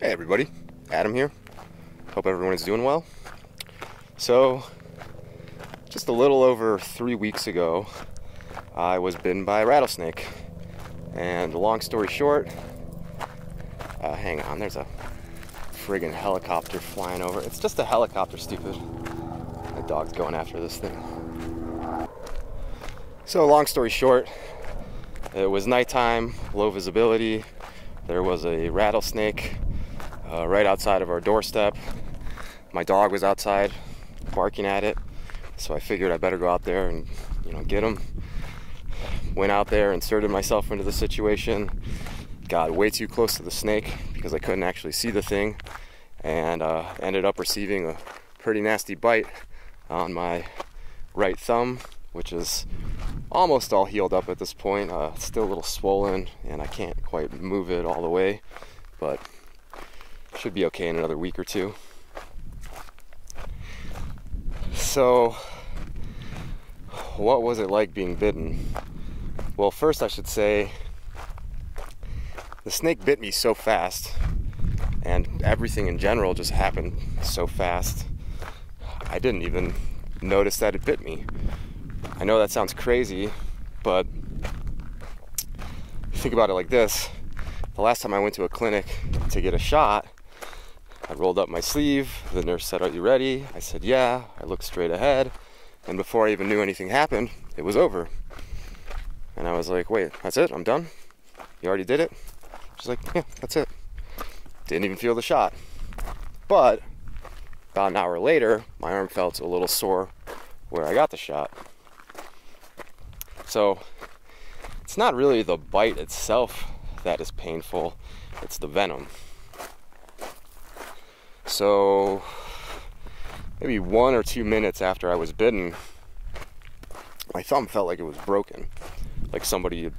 Hey everybody, Adam here. Hope everyone is doing well. So, just a little over three weeks ago, I was bitten by a rattlesnake. And long story short, uh, hang on, there's a friggin' helicopter flying over. It's just a helicopter, stupid. My dog's going after this thing. So, long story short, it was nighttime, low visibility. There was a rattlesnake uh, right outside of our doorstep. My dog was outside barking at it, so I figured I better go out there and you know get him. Went out there, inserted myself into the situation, got way too close to the snake because I couldn't actually see the thing, and uh, ended up receiving a pretty nasty bite on my right thumb, which is almost all healed up at this point. Uh, still a little swollen, and I can't quite move it all the way, but should be okay in another week or two. So, what was it like being bitten? Well, first, I should say the snake bit me so fast, and everything in general just happened so fast. I didn't even notice that it bit me. I know that sounds crazy, but think about it like this the last time I went to a clinic to get a shot, I rolled up my sleeve. The nurse said, Are you ready? I said, Yeah. I looked straight ahead. And before I even knew anything happened, it was over. And I was like, Wait, that's it? I'm done? You already did it? She's like, Yeah, that's it. Didn't even feel the shot. But about an hour later, my arm felt a little sore where I got the shot. So it's not really the bite itself that is painful, it's the venom. So, maybe one or two minutes after I was bitten, my thumb felt like it was broken, like somebody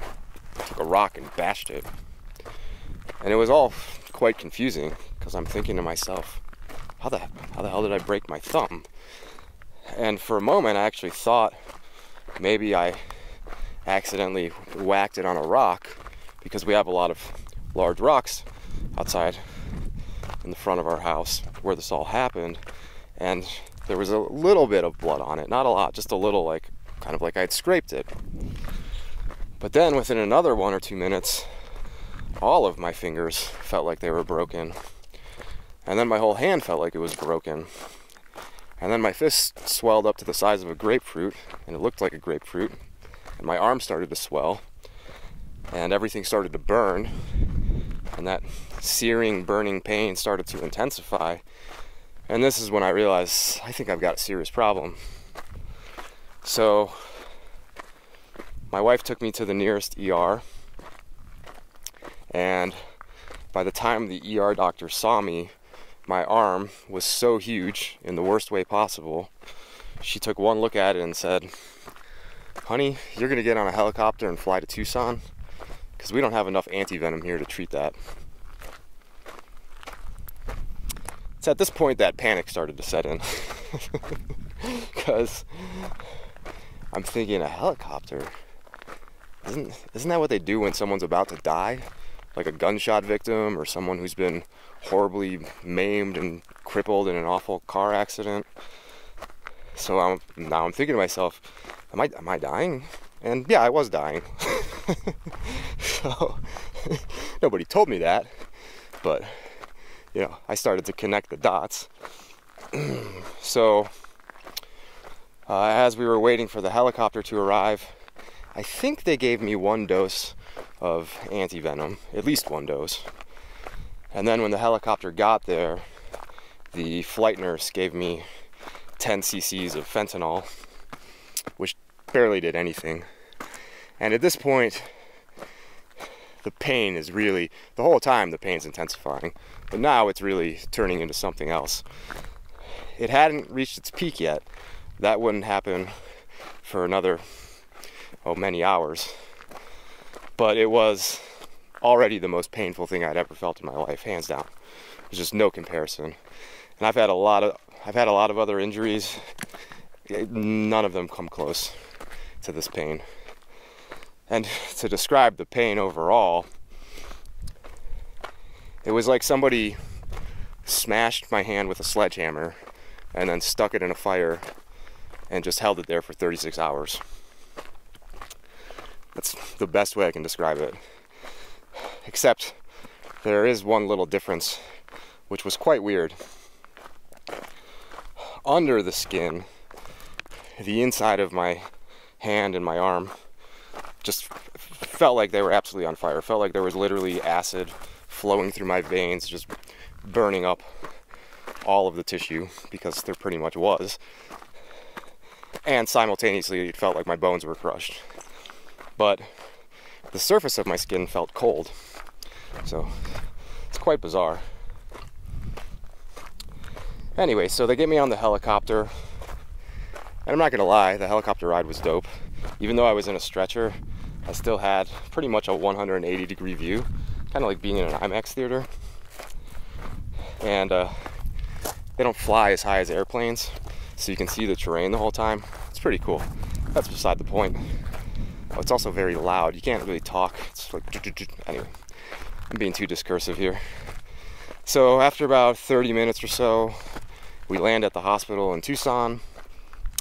took a rock and bashed it. And it was all quite confusing because I'm thinking to myself, how the how the hell did I break my thumb? And for a moment, I actually thought maybe I accidentally whacked it on a rock because we have a lot of large rocks outside in the front of our house where this all happened. And there was a little bit of blood on it, not a lot, just a little, like kind of like I'd scraped it. But then within another one or two minutes, all of my fingers felt like they were broken. And then my whole hand felt like it was broken. And then my fist swelled up to the size of a grapefruit, and it looked like a grapefruit. And my arm started to swell, and everything started to burn. And that searing, burning pain started to intensify. And this is when I realized I think I've got a serious problem. So, my wife took me to the nearest ER, and by the time the ER doctor saw me, my arm was so huge in the worst way possible. She took one look at it and said, Honey, you're gonna get on a helicopter and fly to Tucson because we don't have enough anti venom here to treat that. It's at this point that panic started to set in because I'm thinking a helicopter. Isn't, isn't that what they do when someone's about to die? Like a gunshot victim or someone who's been horribly maimed and crippled in an awful car accident. So I'm, now I'm thinking to myself, am I, am I dying? And yeah, I was dying. so nobody told me that, but you know, I started to connect the dots. so uh, as we were waiting for the helicopter to arrive, I think they gave me one dose of anti venom, at least one dose. And then when the helicopter got there, the flight nurse gave me 10 cc's of fentanyl, which barely did anything. And at this point, the pain is really, the whole time the pain's intensifying, but now it's really turning into something else. It hadn't reached its peak yet. That wouldn't happen for another, oh, many hours. But it was already the most painful thing I'd ever felt in my life, hands down. There's just no comparison. And I've had a lot of, I've had a lot of other injuries. None of them come close to this pain. And to describe the pain overall, it was like somebody smashed my hand with a sledgehammer, and then stuck it in a fire and just held it there for 36 hours. That's the best way I can describe it. Except there is one little difference, which was quite weird. Under the skin, the inside of my hand and my arm just felt like they were absolutely on fire. Felt like there was literally acid flowing through my veins, just burning up all of the tissue because there pretty much was. And simultaneously, it felt like my bones were crushed. But the surface of my skin felt cold. So it's quite bizarre. Anyway, so they get me on the helicopter. And I'm not gonna lie, the helicopter ride was dope. Even though I was in a stretcher, I still had pretty much a 180 degree view, kind of like being in an IMAX theater. And uh, they don't fly as high as airplanes, so you can see the terrain the whole time. It's pretty cool. That's beside the point. Oh, it's also very loud. You can't really talk. It's like anyway. I'm being too discursive here. So after about 30 minutes or so, we land at the hospital in Tucson.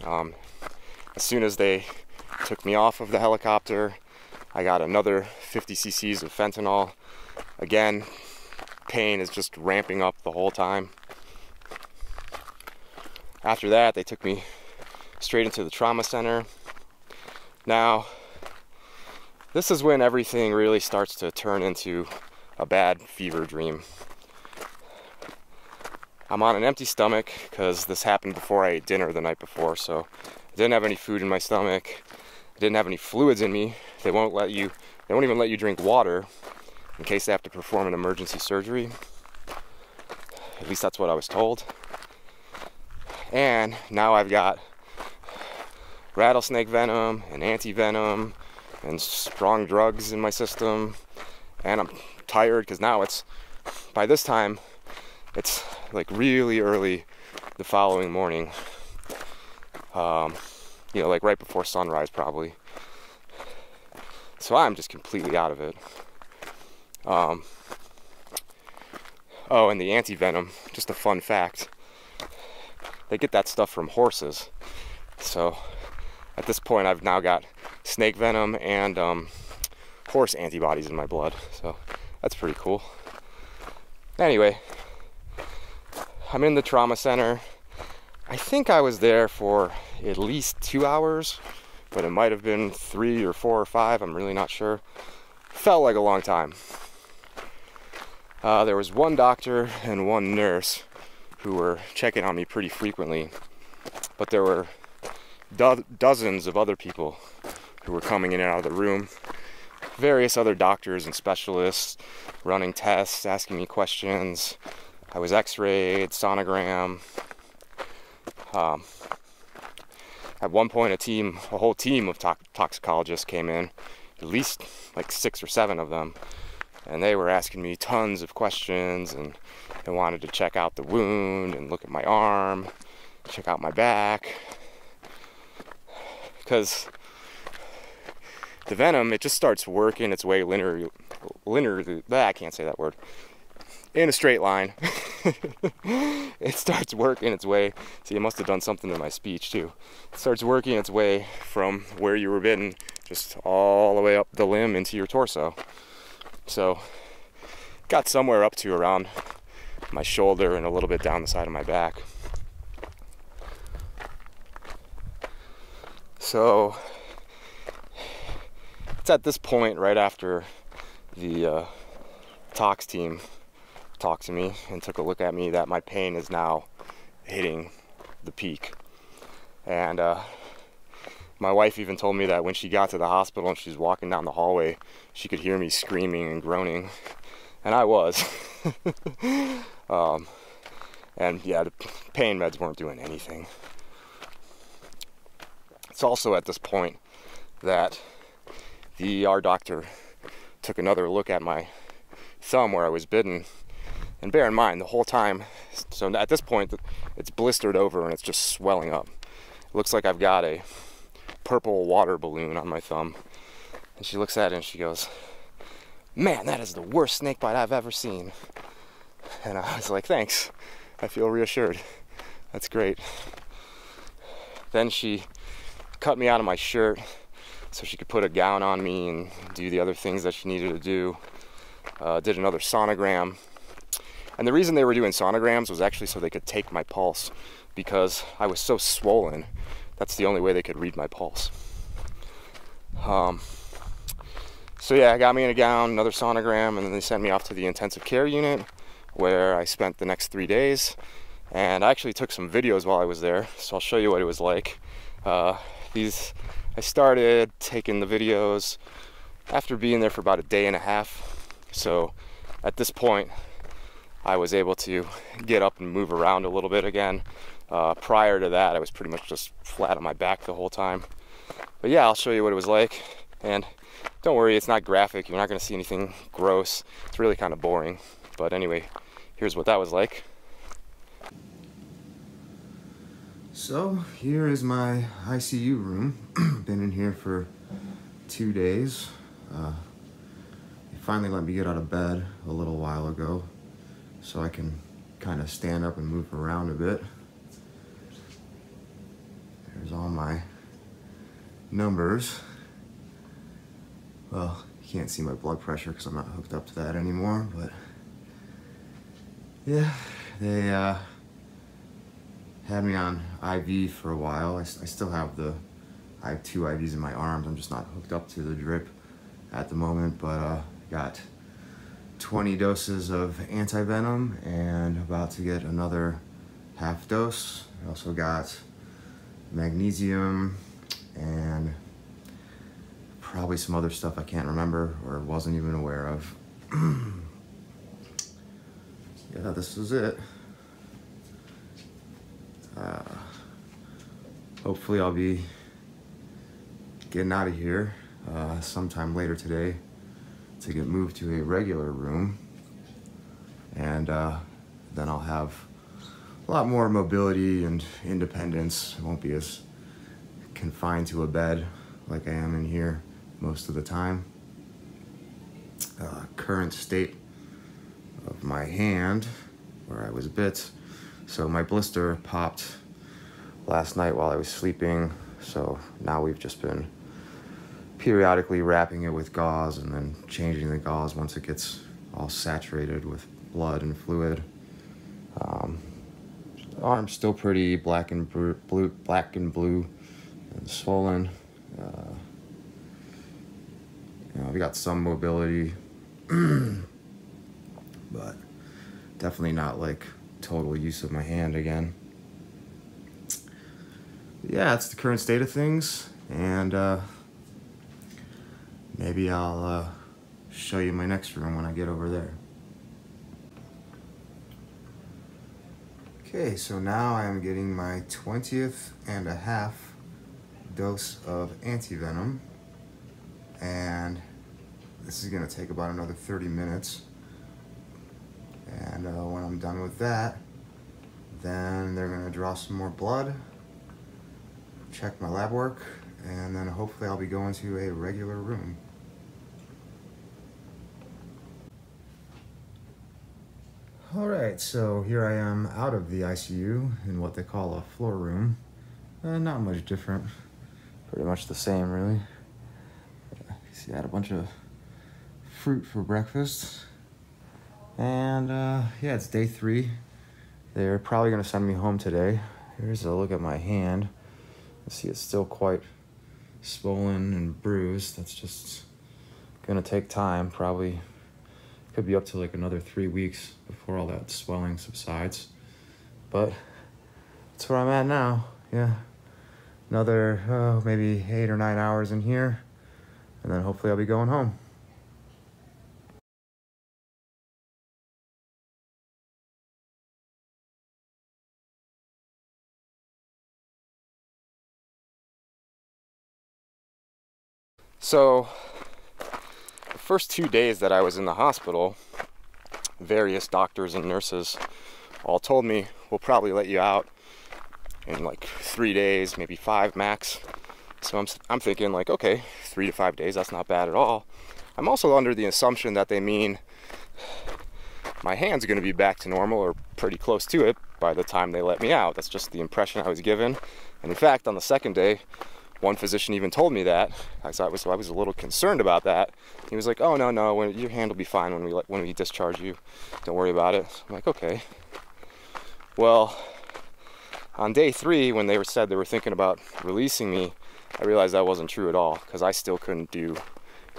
Um, as soon as they took me off of the helicopter, I got another 50 cc's of fentanyl. Again, pain is just ramping up the whole time. After that, they took me straight into the trauma center. Now, this is when everything really starts to turn into a bad fever dream. I'm on an empty stomach because this happened before I ate dinner the night before, so I didn't have any food in my stomach. I didn't have any fluids in me. They won't let you, they won't even let you drink water in case they have to perform an emergency surgery. At least that's what I was told. And now I've got rattlesnake venom and anti venom and strong drugs in my system. And I'm tired because now it's, by this time, it's like really early the following morning. Um, you know, like right before sunrise, probably. So I'm just completely out of it. Um, oh, and the anti venom, just a fun fact. They get that stuff from horses. So at this point, I've now got snake venom and um, horse antibodies in my blood. So that's pretty cool. Anyway, I'm in the trauma center. I think I was there for at least two hours, but it might have been three or four or five. I'm really not sure. Felt like a long time. Uh, there was one doctor and one nurse who were checking on me pretty frequently, but there were do- dozens of other people who were coming in and out of the room. Various other doctors and specialists running tests, asking me questions. I was x rayed, sonogram. Um, at one point, a team, a whole team of to- toxicologists came in, at least like six or seven of them, and they were asking me tons of questions and they wanted to check out the wound and look at my arm, check out my back. Because the venom, it just starts working its way linear, linear, ah, I can't say that word, in a straight line. it starts working its way. See, it must have done something to my speech too. It starts working its way from where you were bitten, just all the way up the limb into your torso. So, got somewhere up to around my shoulder and a little bit down the side of my back. So, it's at this point, right after the uh, tox team talked to me and took a look at me, that my pain is now hitting the peak. And uh, my wife even told me that when she got to the hospital and she was walking down the hallway, she could hear me screaming and groaning. And I was. um, and yeah, the pain meds weren't doing anything. It's also at this point that the ER doctor took another look at my thumb where I was bitten. And bear in mind, the whole time, so at this point, it's blistered over and it's just swelling up. It looks like I've got a purple water balloon on my thumb. And she looks at it and she goes, Man, that is the worst snake bite I've ever seen. And I was like, thanks. I feel reassured. That's great. Then she cut me out of my shirt so she could put a gown on me and do the other things that she needed to do. Uh, did another sonogram. And the reason they were doing sonograms was actually so they could take my pulse because I was so swollen. That's the only way they could read my pulse. Um, so yeah, I got me in a gown, another sonogram, and then they sent me off to the intensive care unit where I spent the next three days. And I actually took some videos while I was there, so I'll show you what it was like. Uh, these, I started taking the videos after being there for about a day and a half. So at this point, I was able to get up and move around a little bit again. Uh, prior to that, I was pretty much just flat on my back the whole time. But yeah, I'll show you what it was like. And don't worry, it's not graphic. You're not going to see anything gross. It's really kind of boring. But anyway, here's what that was like. So here is my ICU room. Been in here for two days. Uh, finally let me get out of bed a little while ago so I can kind of stand up and move around a bit. There's all my numbers. Well, you can't see my blood pressure because I'm not hooked up to that anymore, but yeah, they uh, had me on IV for a while. I, I, still have the, I have two IVs in my arms. I'm just not hooked up to the drip at the moment, but uh, got 20 doses of anti-venom and about to get another half dose. I also got magnesium and probably some other stuff I can't remember or wasn't even aware of. yeah, this is it. Uh, hopefully I'll be getting out of here uh, sometime later today to get moved to a regular room. And uh, then I'll have a lot more mobility and independence. I won't be as confined to a bed like I am in here most of the time. Uh, current state of my hand where I was bit. So my blister popped last night while I was sleeping. So now we've just been periodically wrapping it with gauze and then changing the gauze once it gets all saturated with blood and fluid. Um, arm's still pretty black and blue, black and blue, and swollen. Uh, you know, we got some mobility, but definitely not like total use of my hand again. yeah, that's the current state of things, and uh, maybe I'll uh, show you my next room when I get over there. Okay, so now I am getting my 20th and a half dose of anti-venom. And this is gonna take about another 30 minutes. And uh, when I'm done with that then they're gonna draw some more blood check my lab work and then hopefully I'll be going to a regular room All right, so here I am out of the ICU in what they call a floor room. Uh, not much different, pretty much the same really. see, I had a bunch of fruit for breakfast. And uh, yeah, it's day three. They're probably gonna send me home today. Here's a look at my hand. You see it's still quite swollen and bruised. That's just gonna take time, probably could be up to like another three weeks before all that swelling subsides. But that's where I'm at now. Yeah. Another oh, maybe eight or nine hours in here. And then hopefully I'll be going home. So first two days that I was in the hospital, various doctors and nurses all told me, we'll probably let you out in like three days, maybe five max. So I'm, I'm thinking like, okay, three to five days, that's not bad at all. I'm also under the assumption that they mean my hand's to be back to normal or pretty close to it by the time they let me out. That's just the impression I was given. And in fact, on the second day, one physician even told me that. I was, I was a little concerned about that. He was like, "Oh no, no, when, your hand will be fine when we when we discharge you. Don't worry about it." I'm like, "Okay." Well, on day three, when they were said they were thinking about releasing me, I realized that wasn't true at all because I still couldn't do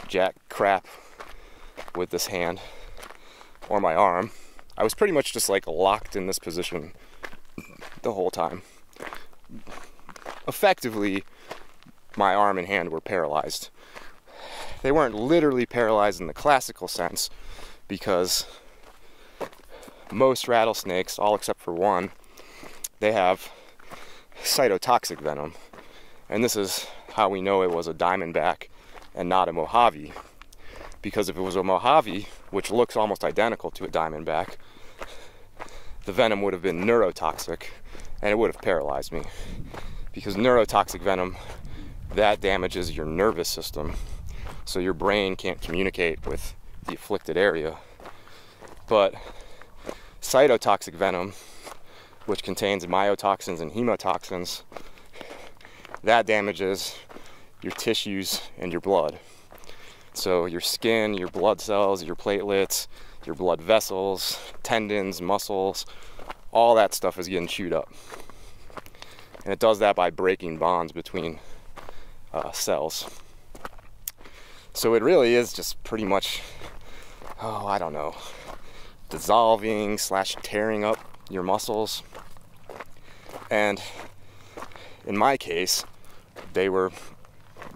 jack crap with this hand or my arm. I was pretty much just like locked in this position the whole time. Effectively, my arm and hand were paralyzed. They weren't literally paralyzed in the classical sense because most rattlesnakes, all except for one, they have cytotoxic venom. And this is how we know it was a diamondback and not a Mojave. Because if it was a Mojave, which looks almost identical to a diamondback, the venom would have been neurotoxic and it would have paralyzed me. Because neurotoxic venom, that damages your nervous system. So your brain can't communicate with the afflicted area. But cytotoxic venom, which contains myotoxins and hemotoxins, that damages your tissues and your blood. So your skin, your blood cells, your platelets, your blood vessels, tendons, muscles, all that stuff is getting chewed up. And it does that by breaking bonds between uh, cells. So it really is just pretty much, oh, I don't know, dissolving slash tearing up your muscles. And in my case, they were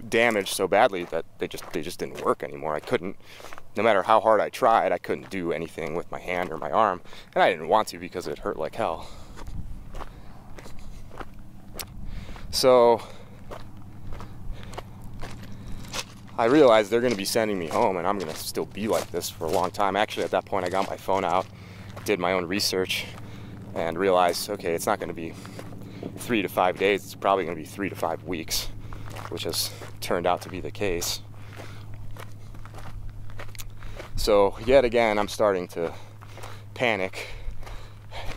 damaged so badly that they just they just didn't work anymore. I couldn't no matter how hard I tried, I couldn't do anything with my hand or my arm, and I didn't want to because it hurt like hell. So I realized they're going to be sending me home and I'm going to still be like this for a long time. Actually, at that point, I got my phone out, did my own research, and realized okay, it's not going to be three to five days, it's probably going to be three to five weeks which has turned out to be the case. So, yet again, I'm starting to panic.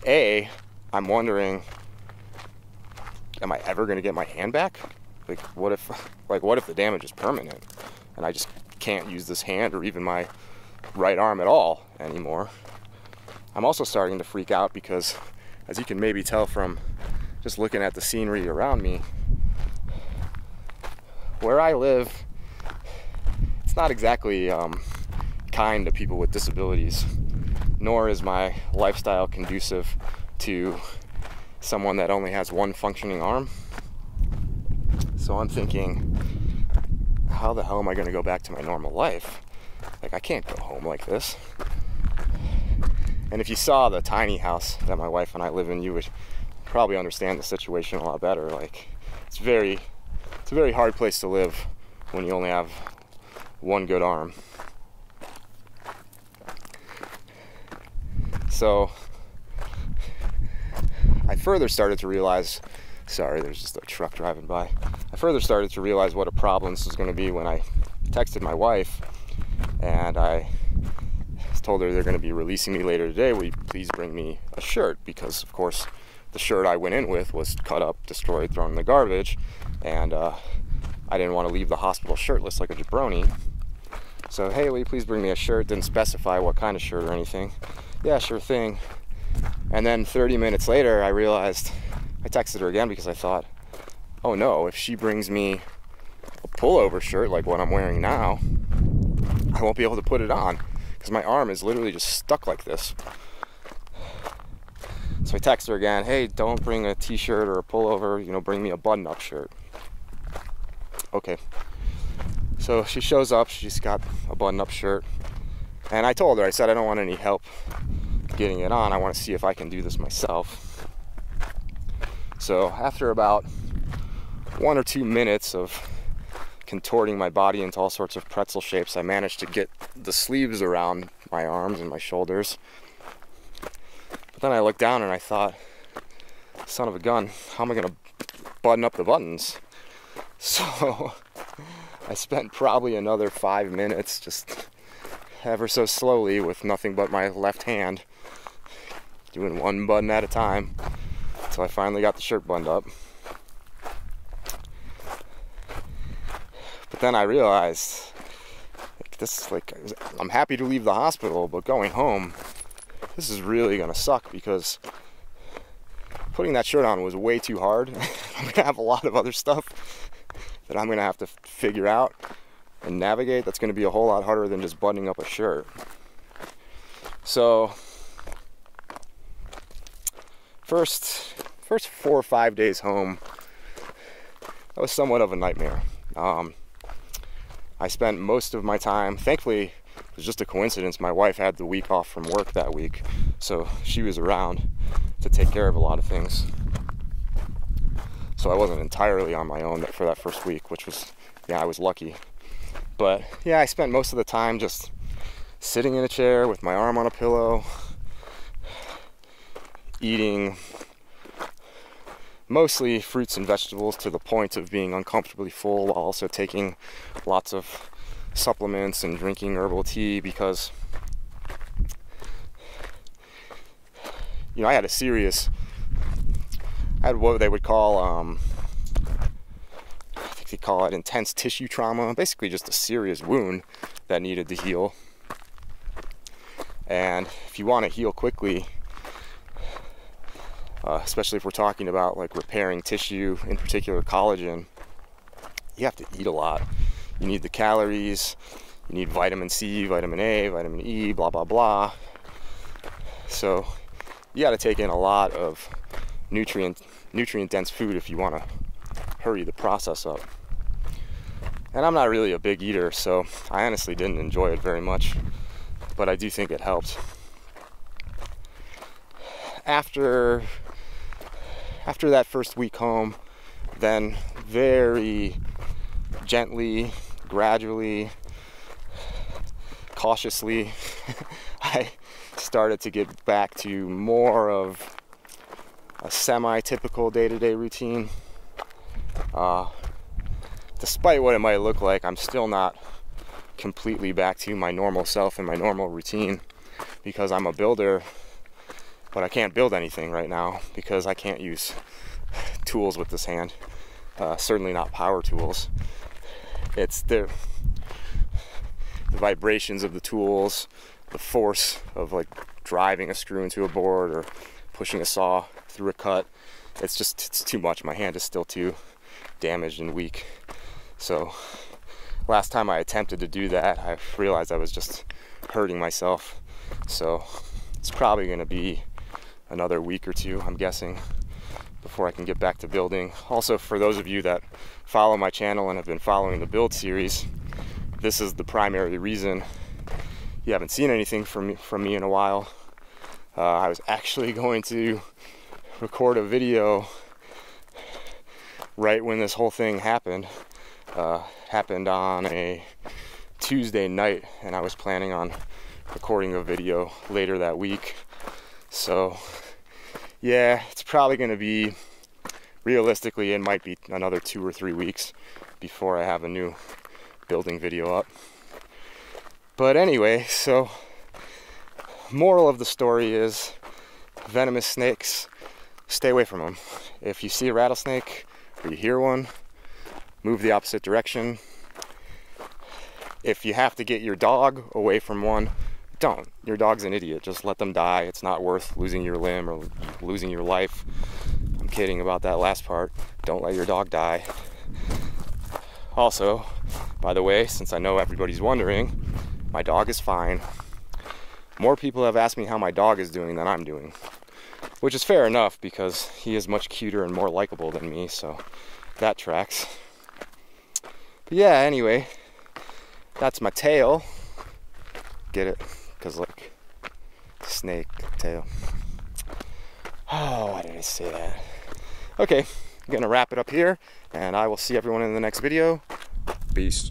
A, I'm wondering, am I ever going to get my hand back? Like, what if, like, what if the damage is permanent and I just can't use this hand or even my right arm at all anymore? I'm also starting to freak out because, as you can maybe tell from just looking at the scenery around me, where I live, it's not exactly um, kind to people with disabilities, nor is my lifestyle conducive to someone that only has one functioning arm. So I'm thinking, how the hell am I going to go back to my normal life? Like, I can't go home like this. And if you saw the tiny house that my wife and I live in, you would probably understand the situation a lot better. Like, it's very it's a very hard place to live when you only have one good arm. So I further started to realize sorry, there's just a truck driving by. I further started to realize what a problem this was going to be when I texted my wife and I told her they're going to be releasing me later today. Will you please bring me a shirt? Because, of course, the shirt I went in with was cut up, destroyed, thrown in the garbage, and uh, I didn't want to leave the hospital shirtless like a jabroni. So, hey, will you please bring me a shirt? Didn't specify what kind of shirt or anything. Yeah, sure thing. And then 30 minutes later, I realized I texted her again because I thought, oh no, if she brings me a pullover shirt like what I'm wearing now, I won't be able to put it on because my arm is literally just stuck like this. So I text her again, hey, don't bring a t-shirt or a pullover, you know, bring me a button-up shirt. Okay. So she shows up, she's got a button-up shirt. And I told her, I said, I don't want any help getting it on. I want to see if I can do this myself. So after about one or two minutes of contorting my body into all sorts of pretzel shapes, I managed to get the sleeves around my arms and my shoulders But then I looked down and I thought, son of a gun, how am I going to button up the buttons? So I spent probably another five minutes just ever so slowly with nothing but my left hand, doing one button at a time until I finally got the shirt buttoned up. But then I realized like, this like I'm happy to leave the hospital, but going home, this is really gonna suck because putting that shirt on was way too hard. I'm gonna have a lot of other stuff that I'm gonna have to figure out and navigate. That's gonna be a whole lot harder than just buttoning up a shirt. So first first four or five days home, that was somewhat of a nightmare. Um, I spent most of my time, thankfully, it was just a coincidence. My wife had the week off from work that week, so she was around to take care of a lot of things. So I wasn't entirely on my own for that first week, which was, yeah, I was lucky. But yeah, I spent most of the time just sitting in a chair with my arm on a pillow, eating mostly fruits and vegetables to the point of being uncomfortably full while also taking lots of supplements and drinking herbal tea because you know I had a serious I had what they would call um, I think they call it intense tissue trauma basically just a serious wound that needed to heal. And if you want to heal quickly uh, especially if we're talking about like repairing tissue, in particular collagen, you have to eat a lot. You need the calories, you need vitamin C, vitamin A, vitamin E, blah, blah, blah. So you got to take in a lot of nutrient nutrient dense food if you want to hurry the process up. And I'm not really a big eater, so I honestly didn't enjoy it very much, but I do think it helped. After after that first week home, then very gently, gradually, cautiously, I started to get back to more of a semi typical day to day routine. Uh, despite what it might look like, I'm still not completely back to my normal self and my normal routine because I'm a builder but I can't build anything right now because I can't use tools with this hand. Uh, certainly not power tools. It's the, the vibrations of the tools, the force of like driving a screw into a board or pushing a saw through a cut. It's just it's too much. My hand is still too damaged and weak. So last time I attempted to do that, I realized I was just hurting myself. So it's probably going to be another week or two, I'm guessing, before I can get back to building. Also, for those of you that follow my channel and have been following the build series, this is the primary reason you haven't seen anything from me, from me in a while. Uh, I was actually going to record a video right when this whole thing happened. Uh, happened on a Tuesday night, and I was planning on recording a video later that week. So yeah, it's probably going to be, realistically, it might be another two or three weeks before I have a new building video up. But anyway, so moral of the story is venomous snakes, stay away from them. If you see a rattlesnake or you hear one, move the opposite direction. If you have to get your dog away from one, don't. Your dog's an idiot. Just let them die. It's not worth losing your limb or losing your life. I'm kidding about that last part. Don't let your dog die. Also, by the way, since I know everybody's wondering, my dog is fine. More people have asked me how my dog is doing than I'm doing, which is fair enough because he is much cuter and more likable than me, so that tracks. But yeah, anyway, that's my tail. Get it? Because like snake tail. Oh, why did I say that? Okay, I'm gonna wrap it up here, and I will see everyone in the next video. Peace.